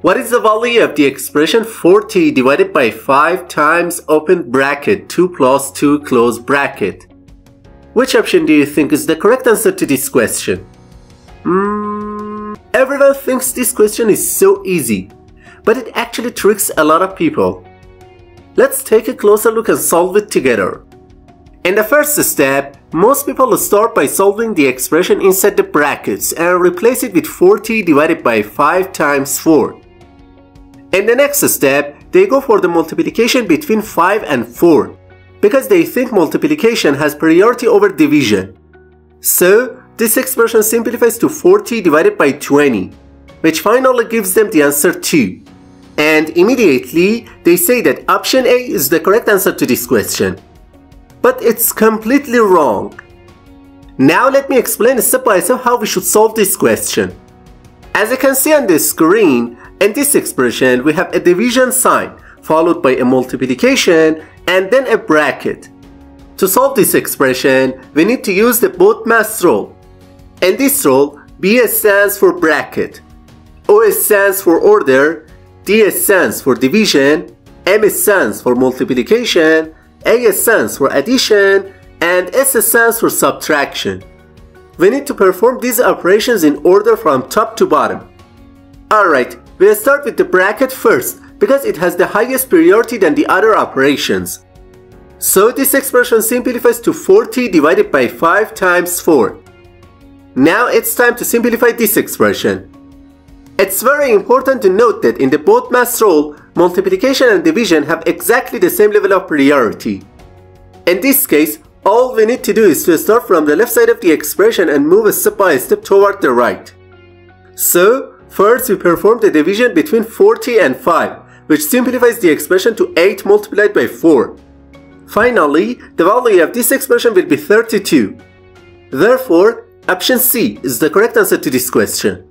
What is the value of the expression 40 divided by 5 times open bracket 2 plus 2 close bracket? Which option do you think is the correct answer to this question? Hmm, everyone thinks this question is so easy, but it actually tricks a lot of people. Let's take a closer look and solve it together. In the first step, most people start by solving the expression inside the brackets and replace it with 40 divided by 5 times 4. In the next step, they go for the multiplication between 5 and 4 because they think multiplication has priority over division. So, this expression simplifies to 40 divided by 20, which finally gives them the answer 2. And immediately, they say that option A is the correct answer to this question. But it's completely wrong. Now let me explain step by step how we should solve this question. As you can see on the screen, in this expression we have a division sign followed by a multiplication and then a bracket. To solve this expression, we need to use the BODMAS rule. In this rule, B stands for bracket, O stands for order, D stands for division, M stands for multiplication, A stands for addition, and S stands for subtraction. We need to perform these operations in order from top to bottom. Alright, we'll start with the bracket first because it has the highest priority than the other operations. So this expression simplifies to 40 divided by 5 times 4. Now it's time to simplify this expression. It's very important to note that in the BODMAS rule, multiplication and division have exactly the same level of priority. In this case, all we need to do is to start from the left side of the expression and move step by step toward the right. So, first we perform the division between 40 and 5, which simplifies the expression to 8 multiplied by 4. Finally, the value of this expression will be 32. Therefore, option C is the correct answer to this question.